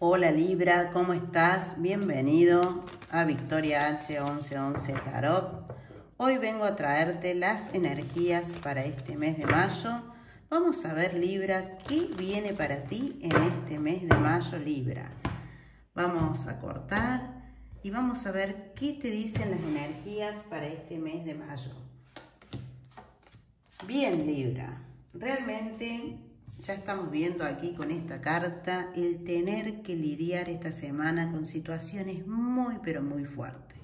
Hola Libra, ¿cómo estás? Bienvenido a Victoria H1111 Tarot. Hoy vengo a traerte las energías para este mes de mayo. Vamos a ver Libra, ¿qué viene para ti en este mes de mayo Libra? Vamos a cortar y vamos a ver qué te dicen las energías para este mes de mayo. Bien Libra, realmente ya estamos viendo aquí con esta carta el tener que lidiar esta semana con situaciones muy pero muy fuertes.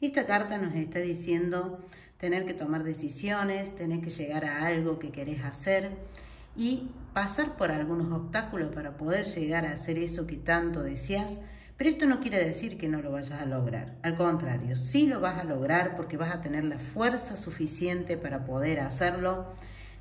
Esta carta nos está diciendo tener que tomar decisiones, tener que llegar a algo que querés hacer y pasar por algunos obstáculos para poder llegar a hacer eso que tanto deseas. Pero esto no quiere decir que no lo vayas a lograr. Al contrario, sí lo vas a lograr porque vas a tener la fuerza suficiente para poder hacerlo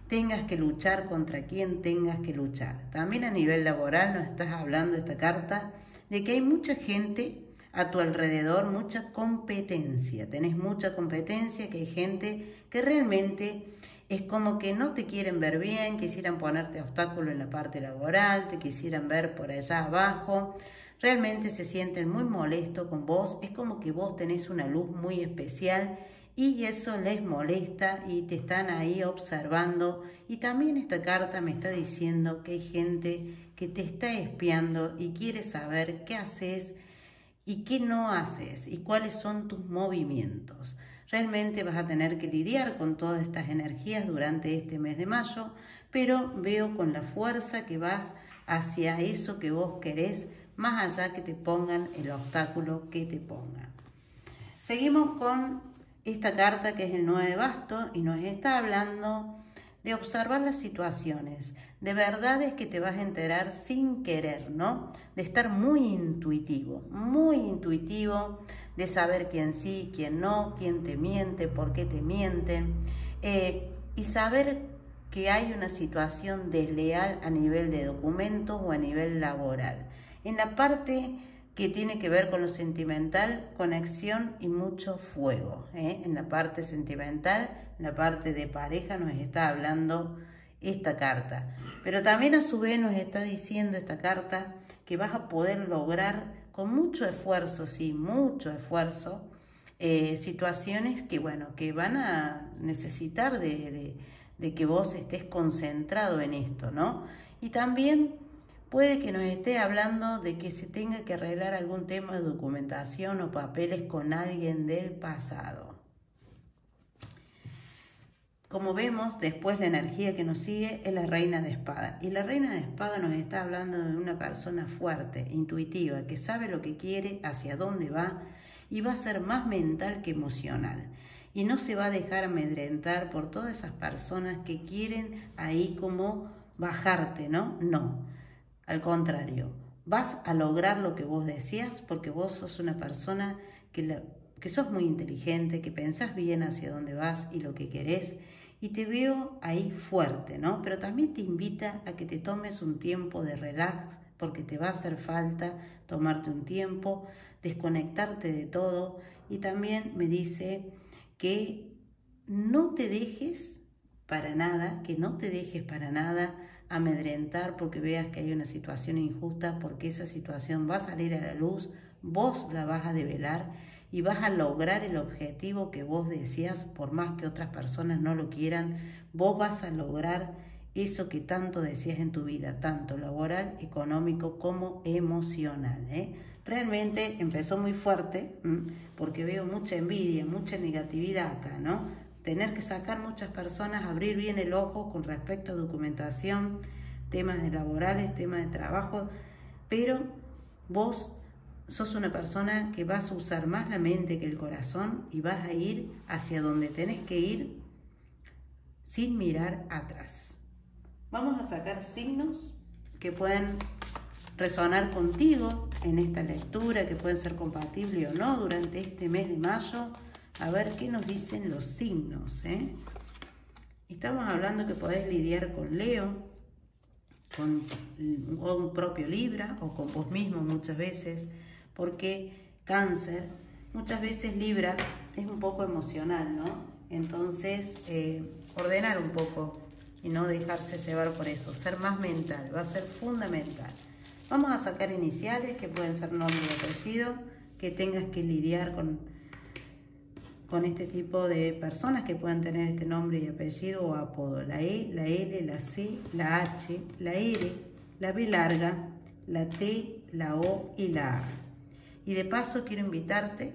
tengas que luchar contra quien tengas que luchar. También a nivel laboral nos estás hablando esta carta de que hay mucha gente a tu alrededor, mucha competencia. Tenés mucha competencia, que hay gente que realmente es como que no te quieren ver bien, quisieran ponerte obstáculo en la parte laboral, te quisieran ver por allá abajo. Realmente se sienten muy molestos con vos, es como que vos tenés una luz muy especial y eso les molesta y te están ahí observando. Y también esta carta me está diciendo que hay gente que te está espiando y quiere saber qué haces y qué no haces y cuáles son tus movimientos. Realmente vas a tener que lidiar con todas estas energías durante este mes de mayo, pero veo con la fuerza que vas hacia eso que vos querés, más allá que te pongan el obstáculo que te pongan. Seguimos con esta carta que es el 9 de basto y nos está hablando de observar las situaciones, de verdades que te vas a enterar sin querer, ¿no? De estar muy intuitivo, muy intuitivo, de saber quién sí, quién no, quién te miente, por qué te mienten, eh, y saber que hay una situación desleal a nivel de documentos o a nivel laboral. En la parte que tiene que ver con lo sentimental, conexión y mucho fuego. ¿eh? En la parte sentimental, en la parte de pareja nos está hablando esta carta. Pero también a su vez nos está diciendo esta carta que vas a poder lograr con mucho esfuerzo, sí, mucho esfuerzo, eh, situaciones que, bueno, que van a necesitar de, de que vos estés concentrado en esto, ¿no? Y también Puede que nos esté hablando de que se tenga que arreglar algún tema de documentación o papeles con alguien del pasado. Como vemos, después la energía que nos sigue es la reina de espada. Y la reina de espada nos está hablando de una persona fuerte, intuitiva, que sabe lo que quiere, hacia dónde va y va a ser más mental que emocional. Y no se va a dejar amedrentar por todas esas personas que quieren ahí como bajarte, ¿no? No al contrario, vas a lograr lo que vos decías porque vos sos una persona que, que sos muy inteligente, que pensás bien hacia dónde vas y lo que querés. Y te veo ahí fuerte, ¿no? Pero también te invita a que te tomes un tiempo de relax, porque te va a hacer falta tomarte un tiempo, desconectarte de todo. Y también me dice que no te dejes para nada, que no te dejes para nada amedrentar porque veas que hay una situación injusta, porque esa situación va a salir a la luz, vos la vas a develar y vas a lograr el objetivo que vos decías, por más que otras personas no lo quieran, vos vas a lograr eso que tanto decías en tu vida, tanto laboral, económico como emocional. ¿eh? Realmente empezó muy fuerte porque veo mucha envidia, mucha negatividad acá, ¿no? Tener que sacar muchas personas, abrir bien el ojo con respecto a documentación, temas de laborales, temas de trabajo, pero vos sos una persona que vas a usar más la mente que el corazón y vas a ir hacia donde tenés que ir sin mirar atrás. Vamos a sacar signos que pueden resonar contigo en esta lectura, que pueden ser compatibles o no durante este mes de mayo a ver qué nos dicen los signos. ¿eh? Estamos hablando que podés lidiar con Leo, con un propio Libra o con vos mismo muchas veces, porque cáncer, muchas veces Libra es un poco emocional, ¿no? Entonces, eh, ordenar un poco y no dejarse llevar por eso, ser más mental, va a ser fundamental. Vamos a sacar iniciales que pueden ser nombre y apellido, que tengas que lidiar con, con este tipo de personas que puedan tener este nombre y apellido o apodo. La E, la L, la C, la H, la R, la B larga, la T, la O y la A. Y de paso quiero invitarte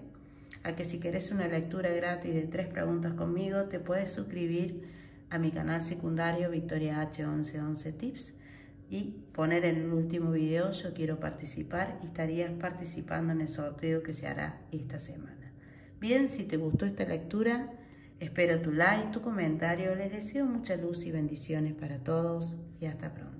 a que si querés una lectura gratis de tres preguntas conmigo, te puedes suscribir a mi canal secundario Victoria H1111 Tips y poner en el último video yo quiero participar y estarías participando en el sorteo que se hará esta semana. Bien, si te gustó esta lectura, espero tu like, tu comentario. Les deseo mucha luz y bendiciones para todos y hasta pronto.